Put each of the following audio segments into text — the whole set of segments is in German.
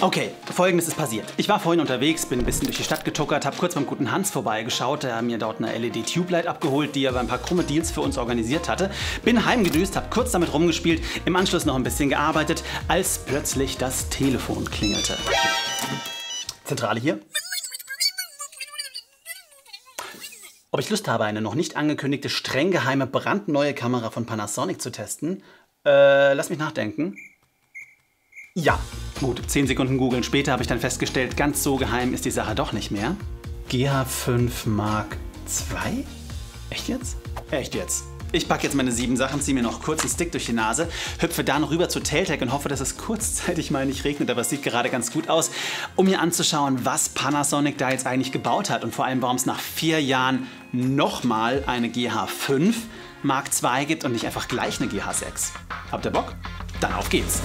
Okay, folgendes ist passiert. Ich war vorhin unterwegs, bin ein bisschen durch die Stadt getuckert, habe kurz beim guten Hans vorbeigeschaut, der hat mir dort eine LED-Tube-Light abgeholt, die er bei ein paar krumme Deals für uns organisiert hatte. Bin heimgedüst, habe kurz damit rumgespielt, im Anschluss noch ein bisschen gearbeitet, als plötzlich das Telefon klingelte. Zentrale hier. Ob ich Lust habe, eine noch nicht angekündigte, streng geheime, brandneue Kamera von Panasonic zu testen? Äh, lass mich nachdenken. Ja, gut, 10 Sekunden googeln später habe ich dann festgestellt, ganz so geheim ist die Sache doch nicht mehr. GH5 Mark II? Echt jetzt? Echt jetzt. Ich packe jetzt meine sieben Sachen, ziehe mir noch kurz einen Stick durch die Nase, hüpfe dann rüber zu Tailtech und hoffe, dass es kurzzeitig mal nicht regnet, aber es sieht gerade ganz gut aus, um mir anzuschauen, was Panasonic da jetzt eigentlich gebaut hat und vor allem, warum es nach vier Jahren nochmal eine GH5 Mark II gibt und nicht einfach gleich eine GH6. Habt ihr Bock? Dann auf geht's!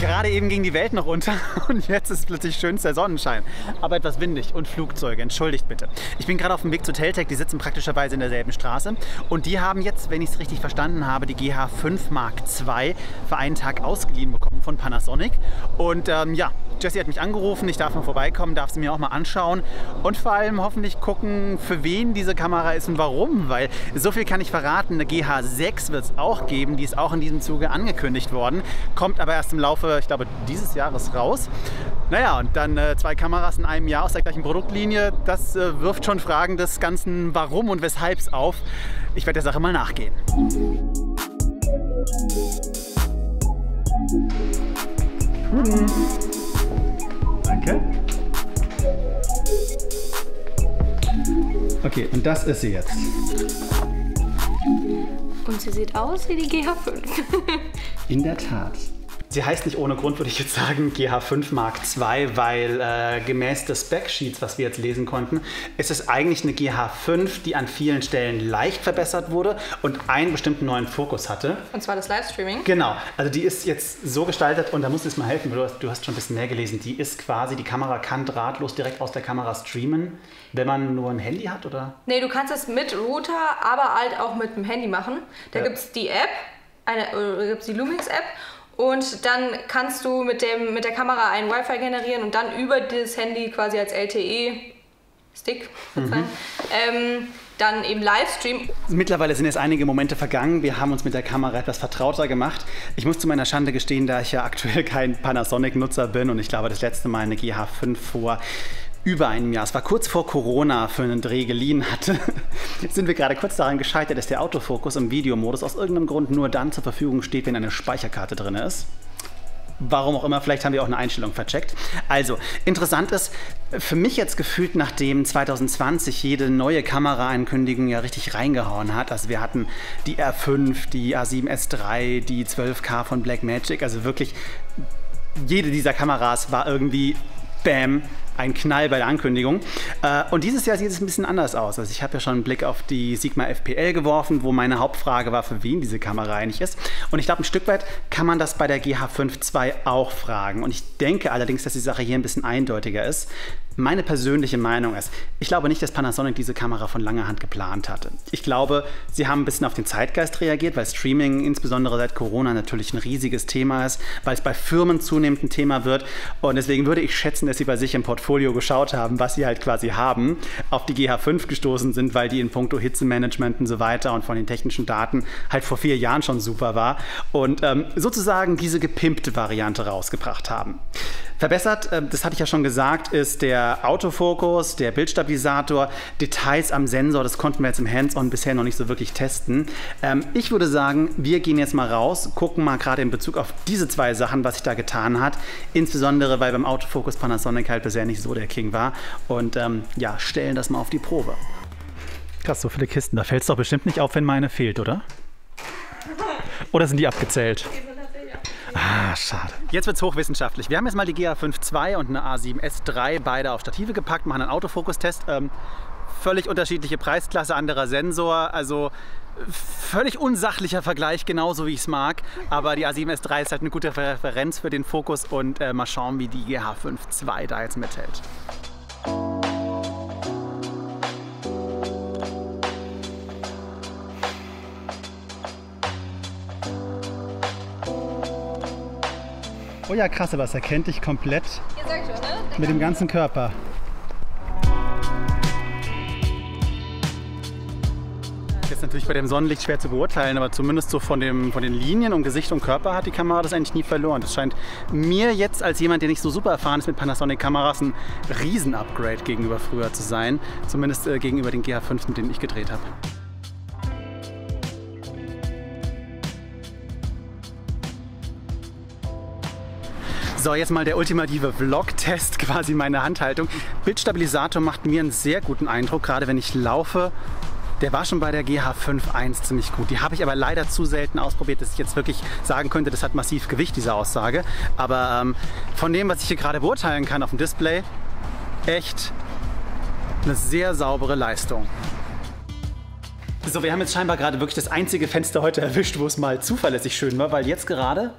Gerade eben ging die Welt noch unter und jetzt ist plötzlich schönster Sonnenschein. Aber etwas windig und Flugzeuge, entschuldigt bitte. Ich bin gerade auf dem Weg zu Teltec, die sitzen praktischerweise in derselben Straße. Und die haben jetzt, wenn ich es richtig verstanden habe, die GH5 Mark II für einen Tag ausgeliehen bekommen von Panasonic. Und ähm, ja, Jessie hat mich angerufen, ich darf mal vorbeikommen, darf sie mir auch mal anschauen und vor allem hoffentlich gucken, für wen diese Kamera ist und warum. Weil so viel kann ich verraten, eine GH6 wird es auch geben, die ist auch in diesem Zuge angekündigt worden, kommt aber erst im Laufe ich glaube, dieses Jahres raus. Naja, und dann äh, zwei Kameras in einem Jahr aus der gleichen Produktlinie, das äh, wirft schon Fragen des ganzen Warum und Weshalbs auf. Ich werde der Sache mal nachgehen. Guten. Danke. Okay, und das ist sie jetzt. Und sie sieht aus wie die GH5. In der Tat. Sie heißt nicht ohne Grund, würde ich jetzt sagen, GH5 Mark II, weil äh, gemäß des Spec-Sheets, was wir jetzt lesen konnten, ist es eigentlich eine GH5, die an vielen Stellen leicht verbessert wurde und einen bestimmten neuen Fokus hatte. Und zwar das Livestreaming? Genau. Also die ist jetzt so gestaltet und da musst du es mal helfen, du hast, du hast schon ein bisschen mehr gelesen. Die ist quasi, die Kamera kann drahtlos direkt aus der Kamera streamen, wenn man nur ein Handy hat, oder? Nee, du kannst es mit Router, aber halt auch mit dem Handy machen. Da ja. gibt es die App, eine, äh, gibt es die Lumix-App und dann kannst du mit, dem, mit der Kamera ein Wi-Fi generieren und dann über das Handy quasi als LTE-Stick mhm. ähm, dann eben Livestream. Mittlerweile sind jetzt einige Momente vergangen. Wir haben uns mit der Kamera etwas vertrauter gemacht. Ich muss zu meiner Schande gestehen, da ich ja aktuell kein Panasonic-Nutzer bin und ich glaube, das letzte Mal eine GH5 vor über einem Jahr, es war kurz vor Corona, für einen Dreh geliehen hatte, Jetzt sind wir gerade kurz daran gescheitert, dass der Autofokus im Videomodus aus irgendeinem Grund nur dann zur Verfügung steht, wenn eine Speicherkarte drin ist. Warum auch immer, vielleicht haben wir auch eine Einstellung vercheckt. Also, interessant ist, für mich jetzt gefühlt, nachdem 2020 jede neue Kameraankündigung ja richtig reingehauen hat. Also wir hatten die R5, die A7S3, die 12K von Blackmagic. Also wirklich jede dieser Kameras war irgendwie Bam, ein Knall bei der Ankündigung. Äh, und dieses Jahr sieht es ein bisschen anders aus. Also ich habe ja schon einen Blick auf die Sigma FPL geworfen, wo meine Hauptfrage war, für wen diese Kamera eigentlich ist. Und ich glaube, ein Stück weit kann man das bei der GH5 II auch fragen. Und ich denke allerdings, dass die Sache hier ein bisschen eindeutiger ist. Meine persönliche Meinung ist, ich glaube nicht, dass Panasonic diese Kamera von langer Hand geplant hatte. Ich glaube, sie haben ein bisschen auf den Zeitgeist reagiert, weil Streaming insbesondere seit Corona natürlich ein riesiges Thema ist, weil es bei Firmen zunehmend ein Thema wird. Und deswegen würde ich schätzen, dass sie bei sich im Portfolio geschaut haben, was sie halt quasi haben, auf die GH5 gestoßen sind, weil die in puncto Hitzemanagement und so weiter und von den technischen Daten halt vor vier Jahren schon super war und ähm, sozusagen diese gepimpte Variante rausgebracht haben. Verbessert, äh, das hatte ich ja schon gesagt, ist der Autofokus, der Bildstabilisator, Details am Sensor, das konnten wir jetzt im Hands-on bisher noch nicht so wirklich testen. Ähm, ich würde sagen, wir gehen jetzt mal raus, gucken mal gerade in Bezug auf diese zwei Sachen, was sich da getan hat. Insbesondere, weil beim Autofokus Panasonic halt bisher nicht so der King war. Und ähm, ja, stellen das mal auf die Probe. Krass, so viele Kisten. Da fällt es doch bestimmt nicht auf, wenn meine fehlt, oder? Oder sind die abgezählt? Ah, schade. Jetzt wird es hochwissenschaftlich. Wir haben jetzt mal die GA5 II und eine A7S3 beide auf Stative gepackt, machen einen Autofokustest. Ähm, völlig unterschiedliche Preisklasse, anderer Sensor. Also völlig unsachlicher Vergleich, genauso wie ich es mag. Aber die A7S3 ist halt eine gute Referenz für den Fokus und äh, mal schauen, wie die GH5 II da jetzt mithält. Oh ja, krass, aber es erkennt dich komplett Hier sag ich schon, ne? mit dem ganzen Körper. Natürlich bei dem Sonnenlicht schwer zu beurteilen, aber zumindest so von, dem, von den Linien und Gesicht und Körper hat die Kamera das eigentlich nie verloren. Das scheint mir jetzt als jemand, der nicht so super erfahren ist mit Panasonic-Kameras, ein Riesen-Upgrade gegenüber früher zu sein. Zumindest äh, gegenüber den GH5, mit denen ich gedreht habe. So, jetzt mal der ultimative Vlog-Test, quasi meine Handhaltung. Bildstabilisator macht mir einen sehr guten Eindruck, gerade wenn ich laufe. Der war schon bei der GH51 ziemlich gut. Die habe ich aber leider zu selten ausprobiert, dass ich jetzt wirklich sagen könnte, das hat massiv Gewicht, diese Aussage. Aber ähm, von dem, was ich hier gerade beurteilen kann auf dem Display, echt eine sehr saubere Leistung. So, wir haben jetzt scheinbar gerade wirklich das einzige Fenster heute erwischt, wo es mal zuverlässig schön war, weil jetzt gerade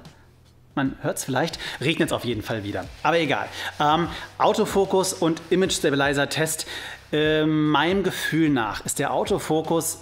man hört es vielleicht, regnet es auf jeden Fall wieder. Aber egal. Ähm, Autofokus und Image Stabilizer Test. Äh, meinem Gefühl nach ist der Autofokus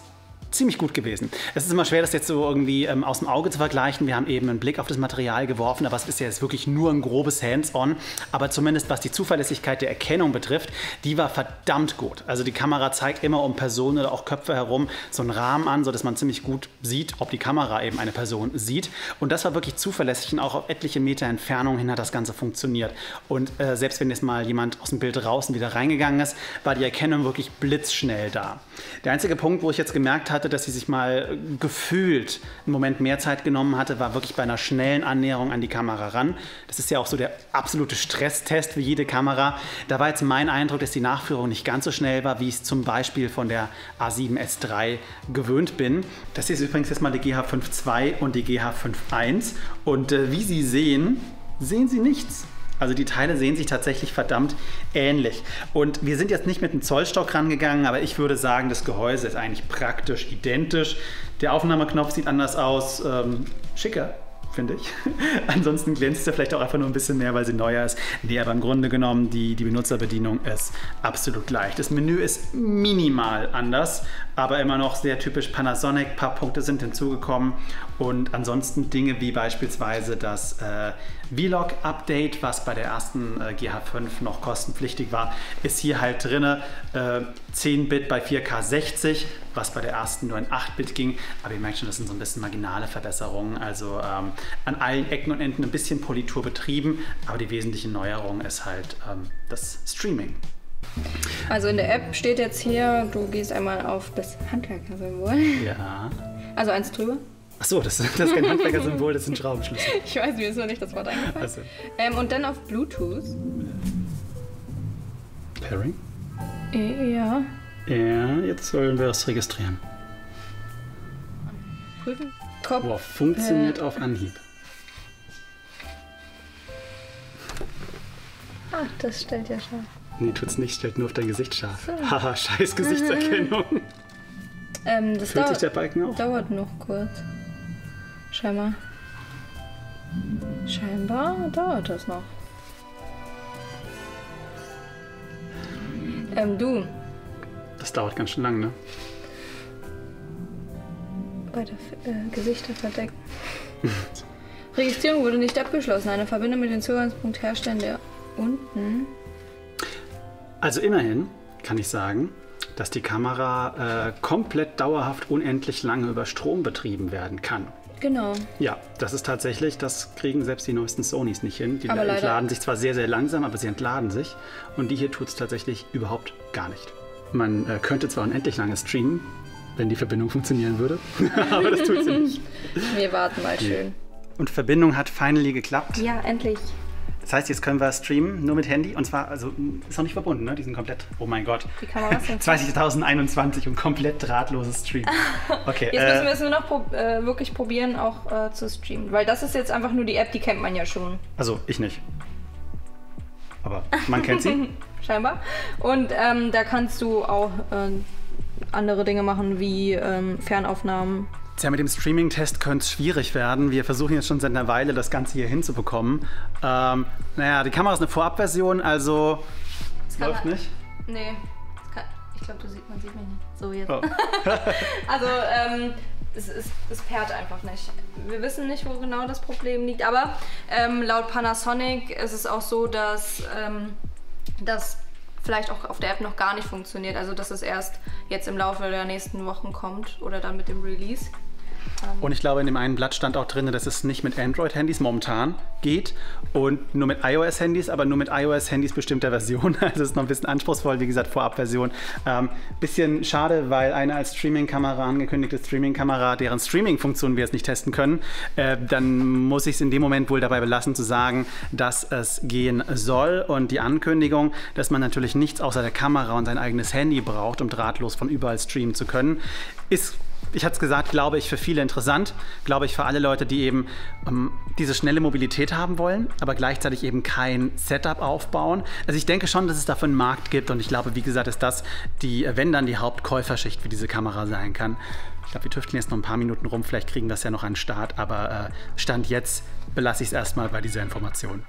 ziemlich gut gewesen. Es ist immer schwer, das jetzt so irgendwie ähm, aus dem Auge zu vergleichen. Wir haben eben einen Blick auf das Material geworfen, aber es ist ja jetzt wirklich nur ein grobes Hands-on. Aber zumindest was die Zuverlässigkeit der Erkennung betrifft, die war verdammt gut. Also die Kamera zeigt immer um Personen oder auch Köpfe herum so einen Rahmen an, sodass man ziemlich gut sieht, ob die Kamera eben eine Person sieht. Und das war wirklich zuverlässig und auch auf etliche Meter Entfernung hin hat das Ganze funktioniert. Und äh, selbst wenn jetzt mal jemand aus dem Bild raus und wieder reingegangen ist, war die Erkennung wirklich blitzschnell da. Der einzige Punkt, wo ich jetzt gemerkt hatte, dass sie sich mal gefühlt einen Moment mehr Zeit genommen hatte, war wirklich bei einer schnellen Annäherung an die Kamera ran. Das ist ja auch so der absolute Stresstest wie jede Kamera. Da war jetzt mein Eindruck, dass die Nachführung nicht ganz so schnell war, wie ich es zum Beispiel von der A7S III gewöhnt bin. Das hier ist übrigens jetzt mal die GH5 II und die GH5 I. Und äh, wie Sie sehen, sehen Sie nichts. Also die Teile sehen sich tatsächlich verdammt ähnlich. Und wir sind jetzt nicht mit einem Zollstock rangegangen, aber ich würde sagen, das Gehäuse ist eigentlich praktisch identisch. Der Aufnahmeknopf sieht anders aus, ähm, schicker finde ich. Ansonsten glänzt er vielleicht auch einfach nur ein bisschen mehr, weil sie neuer ist. Nee, aber im Grunde genommen, die, die Benutzerbedienung ist absolut gleich. Das Menü ist minimal anders, aber immer noch sehr typisch Panasonic. Ein paar Punkte sind hinzugekommen und ansonsten Dinge wie beispielsweise das äh, Vlog-Update, was bei der ersten äh, GH5 noch kostenpflichtig war, ist hier halt drin. Äh, 10-Bit bei 4K 60, was bei der ersten nur in 8-Bit ging. Aber ihr merkt schon, das sind so ein bisschen marginale Verbesserungen. Also ähm, an allen Ecken und Enden ein bisschen Politur betrieben, aber die wesentliche Neuerung ist halt ähm, das Streaming. Also in der App steht jetzt hier, du gehst einmal auf das Handwerker-Symbol. Ja. Also eins drüber. Ach so, das, das ist kein Handwerker-Symbol, das sind Schraubenschlüssel. Ich weiß, mir ist noch nicht das Wort eingefallen. Also, Ähm, und dann auf Bluetooth. Pairing? Äh, Ja. Ja, jetzt sollen wir es registrieren. Prüfen. Kopf. Wow, funktioniert auf Anhieb. Ach, das stellt ja schon. Nee, tut's nicht, stellt nur auf dein Gesicht scharf. Haha, scheiß Gesichtserkennung. Ähm, das Füllt sich dauert, der Balken auch? dauert noch kurz. Scheinbar. Scheinbar dauert das noch. Ähm, du, Das dauert ganz schön lang, ne? Weiter äh, Gesichter verdecken. Registrierung wurde nicht abgeschlossen. Eine Verbindung mit dem Zugangspunkt herstellen, der unten. Also immerhin kann ich sagen, dass die Kamera äh, komplett dauerhaft unendlich lange über Strom betrieben werden kann. Genau. Ja, das ist tatsächlich, das kriegen selbst die neuesten Sonys nicht hin. Die Aber leider- entladen sich zwar sehr, sehr langsam, aber sie entladen sich. Und die hier tut es tatsächlich überhaupt gar nicht. Man äh, könnte zwar unendlich lange streamen, wenn die Verbindung funktionieren würde, aber das tut sie nicht. Wir warten mal schön. Und Verbindung hat finally geklappt. Ja, endlich. Das heißt, jetzt können wir streamen, nur mit Handy. Und zwar, also ist noch nicht verbunden, ne? Die sind komplett, oh mein Gott. Die Kameras sind 2021 und komplett drahtloses Stream. Okay, Jetzt müssen wir äh, es nur noch prob äh, wirklich probieren, auch äh, zu streamen. Weil das ist jetzt einfach nur die App, die kennt man ja schon, also ich nicht. Aber man kennt sie. scheinbar. Und ähm, da kannst du auch äh, andere Dinge machen, wie ähm, Fernaufnahmen. Tja, mit dem Streaming-Test könnte es schwierig werden. Wir versuchen jetzt schon seit einer Weile, das Ganze hier hinzubekommen. Ähm, naja, die Kamera ist eine Vorabversion, also es läuft nicht. Nee, kann, ich glaube, man sieht mich nicht. So jetzt. Oh. Also, ähm, es, es, es perrt einfach nicht. Wir wissen nicht, wo genau das Problem liegt, aber ähm, laut Panasonic ist es auch so, dass ähm, das vielleicht auch auf der App noch gar nicht funktioniert. Also dass es erst jetzt im Laufe der nächsten Wochen kommt oder dann mit dem Release. Und ich glaube, in dem einen Blatt stand auch drin, dass es nicht mit Android-Handys momentan geht und nur mit iOS-Handys, aber nur mit iOS-Handys bestimmter Version. Also es ist noch ein bisschen anspruchsvoll, wie gesagt, Vorabversion. Ähm, bisschen schade, weil eine als Streaming-Kamera angekündigte Streaming-Kamera, deren Streaming-Funktionen wir jetzt nicht testen können, äh, dann muss ich es in dem Moment wohl dabei belassen zu sagen, dass es gehen soll. Und die Ankündigung, dass man natürlich nichts außer der Kamera und sein eigenes Handy braucht, um drahtlos von überall streamen zu können, ist ich hatte es gesagt, glaube ich, für viele interessant. Glaube ich, für alle Leute, die eben ähm, diese schnelle Mobilität haben wollen, aber gleichzeitig eben kein Setup aufbauen. Also ich denke schon, dass es dafür einen Markt gibt und ich glaube, wie gesagt, ist das die, wenn dann die Hauptkäuferschicht für diese Kamera sein kann. Ich glaube, wir tüfteln jetzt noch ein paar Minuten rum, vielleicht kriegen wir es ja noch an den Start, aber äh, Stand jetzt belasse ich es erstmal bei dieser Information.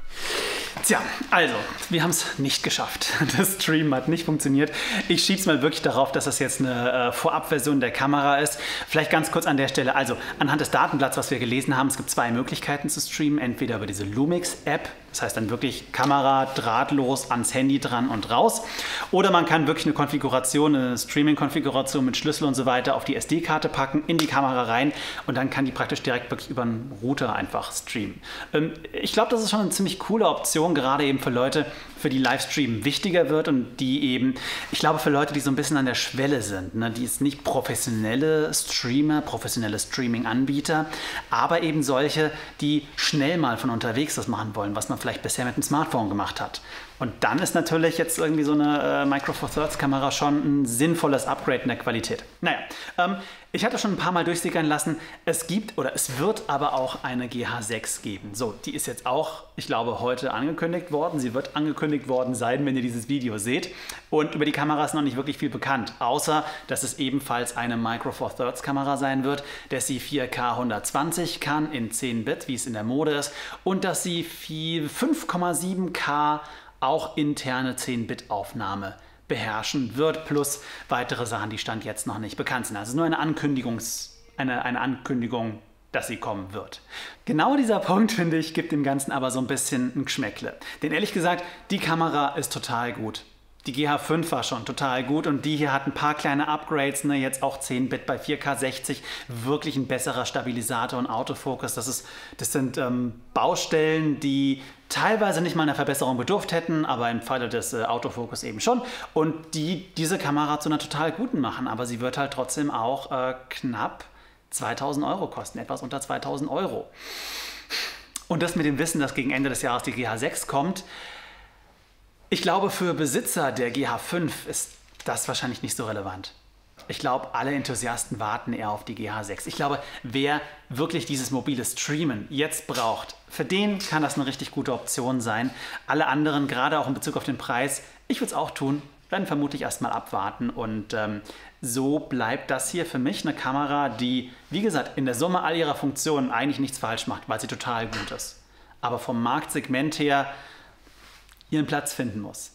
Tja, also, wir haben es nicht geschafft. Das Stream hat nicht funktioniert. Ich schiebe es mal wirklich darauf, dass das jetzt eine äh, Vorabversion der Kamera ist. Vielleicht ganz kurz an der Stelle. Also, anhand des Datenblatts, was wir gelesen haben, es gibt zwei Möglichkeiten zu streamen. Entweder über diese Lumix-App, das heißt dann wirklich Kamera drahtlos ans Handy dran und raus. Oder man kann wirklich eine Konfiguration, eine Streaming-Konfiguration mit Schlüssel und so weiter auf die SD-Karte packen, in die Kamera rein und dann kann die praktisch direkt wirklich über einen Router einfach streamen. Ähm, ich glaube, das ist schon eine ziemlich coole Option, gerade eben für Leute, für die Livestream wichtiger wird und die eben, ich glaube, für Leute, die so ein bisschen an der Schwelle sind, ne, die ist nicht professionelle Streamer, professionelle Streaming-Anbieter, aber eben solche, die schnell mal von unterwegs das machen wollen, was man vielleicht bisher mit dem Smartphone gemacht hat. Und dann ist natürlich jetzt irgendwie so eine äh, Micro Four Thirds Kamera schon ein sinnvolles Upgrade in der Qualität. Naja, ähm, ich hatte schon ein paar Mal durchsickern lassen, es gibt oder es wird aber auch eine GH6 geben. So, die ist jetzt auch, ich glaube, heute angekündigt worden. Sie wird angekündigt worden sein, wenn ihr dieses Video seht. Und über die Kamera ist noch nicht wirklich viel bekannt, außer dass es ebenfalls eine Micro Four Thirds Kamera sein wird, dass sie 4K 120 kann in 10 Bit, wie es in der Mode ist, und dass sie 5,7K auch interne 10-Bit-Aufnahme beherrschen wird, plus weitere Sachen, die Stand jetzt noch nicht bekannt sind. Also nur eine, Ankündigungs-, eine, eine Ankündigung, dass sie kommen wird. Genau dieser Punkt, finde ich, gibt dem Ganzen aber so ein bisschen ein Geschmäckle. Denn ehrlich gesagt, die Kamera ist total gut. Die GH5 war schon total gut und die hier hat ein paar kleine Upgrades, ne? jetzt auch 10-Bit bei 4K 60, wirklich ein besserer Stabilisator und Autofokus. Das, ist, das sind ähm, Baustellen, die teilweise nicht mal einer Verbesserung bedurft hätten, aber im Falle des äh, Autofokus eben schon und die diese Kamera zu einer total guten machen. Aber sie wird halt trotzdem auch äh, knapp 2000 Euro kosten, etwas unter 2000 Euro. Und das mit dem Wissen, dass gegen Ende des Jahres die GH6 kommt, ich glaube, für Besitzer der GH5 ist das wahrscheinlich nicht so relevant. Ich glaube, alle Enthusiasten warten eher auf die GH6. Ich glaube, wer wirklich dieses mobile Streamen jetzt braucht, für den kann das eine richtig gute Option sein. Alle anderen, gerade auch in Bezug auf den Preis, ich würde es auch tun, werden vermutlich erstmal abwarten. Und ähm, so bleibt das hier für mich eine Kamera, die, wie gesagt, in der Summe all ihrer Funktionen eigentlich nichts falsch macht, weil sie total gut ist. Aber vom Marktsegment her ihren Platz finden muss.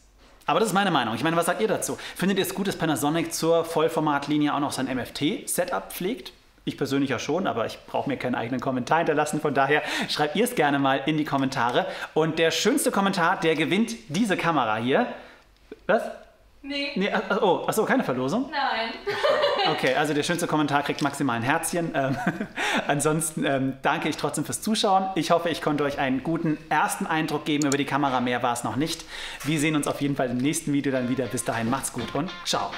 Aber das ist meine Meinung. Ich meine, was sagt ihr dazu? Findet ihr es gut, dass Panasonic zur Vollformatlinie auch noch sein MFT-Setup pflegt? Ich persönlich ja schon, aber ich brauche mir keinen eigenen Kommentar hinterlassen. Von daher schreibt ihr es gerne mal in die Kommentare. Und der schönste Kommentar, der gewinnt diese Kamera hier. Was? Nee. nee ach, oh, achso, keine Verlosung? Nein. Okay, also der schönste Kommentar kriegt maximal ein Herzchen. Ähm, ansonsten ähm, danke ich trotzdem fürs Zuschauen. Ich hoffe, ich konnte euch einen guten ersten Eindruck geben über die Kamera. Mehr war es noch nicht. Wir sehen uns auf jeden Fall im nächsten Video dann wieder. Bis dahin macht's gut und ciao.